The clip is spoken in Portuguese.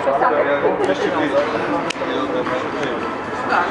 Sprzątamy. Tak,